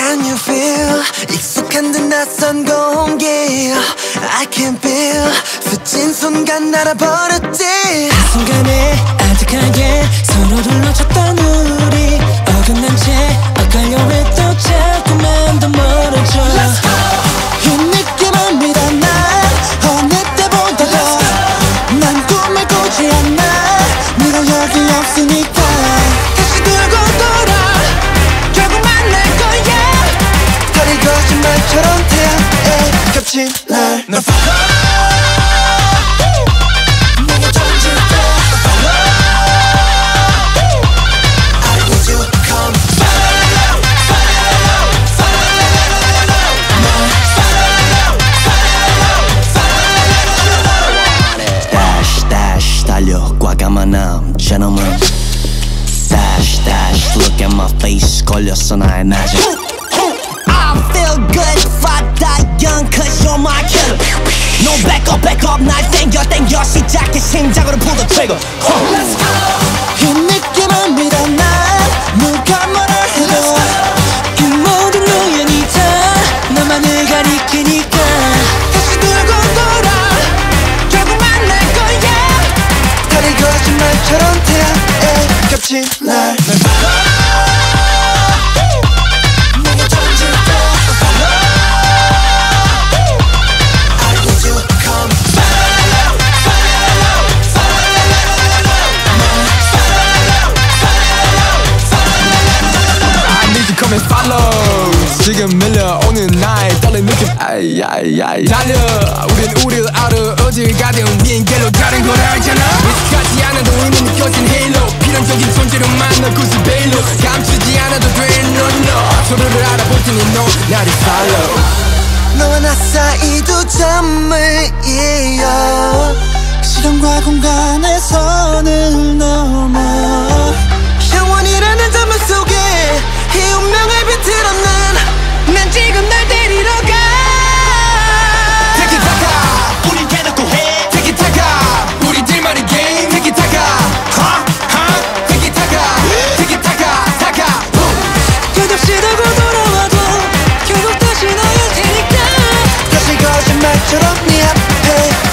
Can you feel? 익숙한 듯 낯선 공기. I can feel. 스친 순간 날아버렸지. 한순간에 아득하게 서로를 놓쳤던 우리. 어긋난 채 엇갈려 왜또 자꾸만 더 멀어져. Let's go! 느낌은 믿어 난 어느 때보다 더난 꿈을 꾸지 않아. 네가 여기 없으니까. 태양에 겹친 날 널 follow 내게 던질 때 I need you to come dash dash 달려 과감한 gentleman dash dash look at my face 걸렸어 나의 낮에 심장으로 pull the trigger Let's go 이 느낌을 믿어 난 누가 뭐라 해도. 이 모든 우연이 다 나만을 가리키니까. 다시 들고 돌아. 결국 만날 거야. 다리 거짓말처럼 태양에 겹친 날 지금 밀려오는 나의 떨린 느낌. 아이 아이 아이. 달려. 우린 우리를 알아. 어딜 가든 네 길로 가는 걸 알잖아. 익숙하지 않아도 이미 느껴진 헤일로. 필연적인 존재로 만나 구슬 베일로. 감추지 않아도 돼 no no 서로를 알아볼 테니 너. 나를 follow. 너와 나 사이 두 점을 이어. 시간과 공간의 선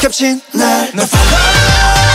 겹친 날널 follow